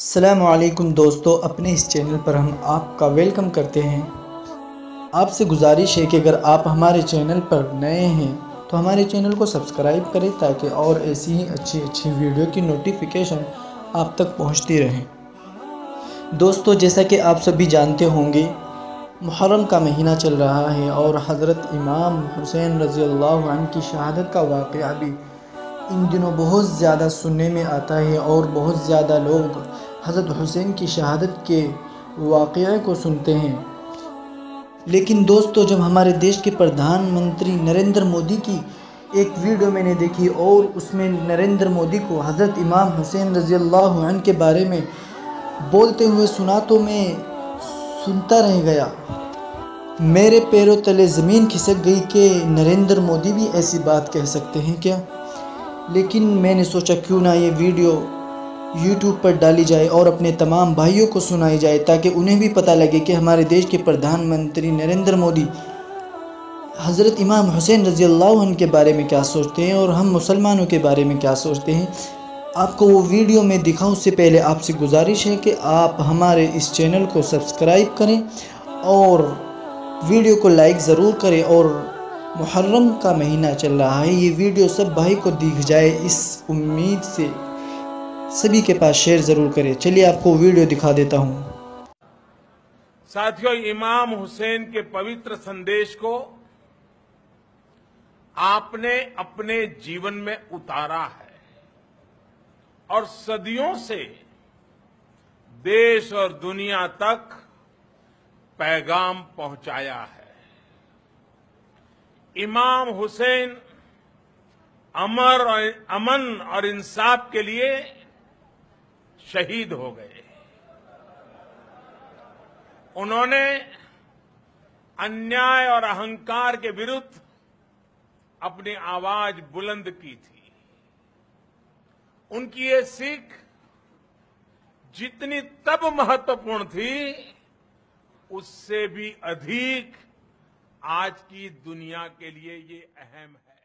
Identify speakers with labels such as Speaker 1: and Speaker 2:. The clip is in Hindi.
Speaker 1: असलकुम दोस्तों, अपने इस चैनल पर हम आपका वेलकम करते हैं। आपसे गुजारिश है कि अगर आप हमारे चैनल पर नए हैं तो हमारे चैनल को सब्सक्राइब करें ताकि और ऐसी ही अच्छी अच्छी वीडियो की नोटिफिकेशन आप तक पहुँचती रहे। दोस्तों, जैसा कि आप सभी जानते होंगे, मुहर्रम का महीना चल रहा है और हज़रत इमाम हुसैन रज़ी अल्लाह की शहादत का वाक़ भी इन दिनों बहुत ज़्यादा सुनने में आता है और बहुत ज़्यादा लोग हज़रत हुसैन की शहादत के वाक़ को सुनते हैं। लेकिन दोस्तों, जब हमारे देश के प्रधानमंत्री नरेंद्र मोदी की एक वीडियो मैंने देखी और उसमें नरेंद्र मोदी को हज़रत इमाम हुसैन रज़ी अल्लाह के बारे में बोलते हुए सुना तो मैं सुनता रह गया। मेरे पैरों तले ज़मीन खिसक गई कि नरेंद्र मोदी भी ऐसी बात कह सकते हैं क्या? लेकिन मैंने सोचा, क्यों ना ये वीडियो यूट्यूब पर डाली जाए और अपने तमाम भाइयों को सुनाई जाए ताकि उन्हें भी पता लगे कि हमारे देश के प्रधानमंत्री नरेंद्र मोदी हज़रत इमाम हुसैन रज़ी अल्लाह के बारे में क्या सोचते हैं और हम मुसलमानों के बारे में क्या सोचते हैं। आपको वो वीडियो में दिखाऊँ, उससे पहले आपसे गुजारिश है कि आप हमारे इस चैनल को सब्सक्राइब करें और वीडियो को लाइक ज़रूर करें और मुहर्रम का महीना चल रहा है, ये वीडियो सब भाई को दिख जाए इस उम्मीद से। सभी के पास शेयर ज़रूर करें। चलिए आपको वीडियो दिखा देता हूँ।
Speaker 2: साथियों, इमाम हुसैन के पवित्र संदेश को आपने अपने जीवन में उतारा है और सदियों से देश और दुनिया तक पैगाम पहुँचाया है। इमाम हुसैन अमर और अमन और इंसाफ के लिए शहीद हो गए। उन्होंने अन्याय और अहंकार के विरुद्ध अपनी आवाज़ बुलंद की थी। उनकी ये सीख जितनी तब महत्वपूर्ण थी, उससे भी अधिक आज की दुनिया के लिए ये अहम है।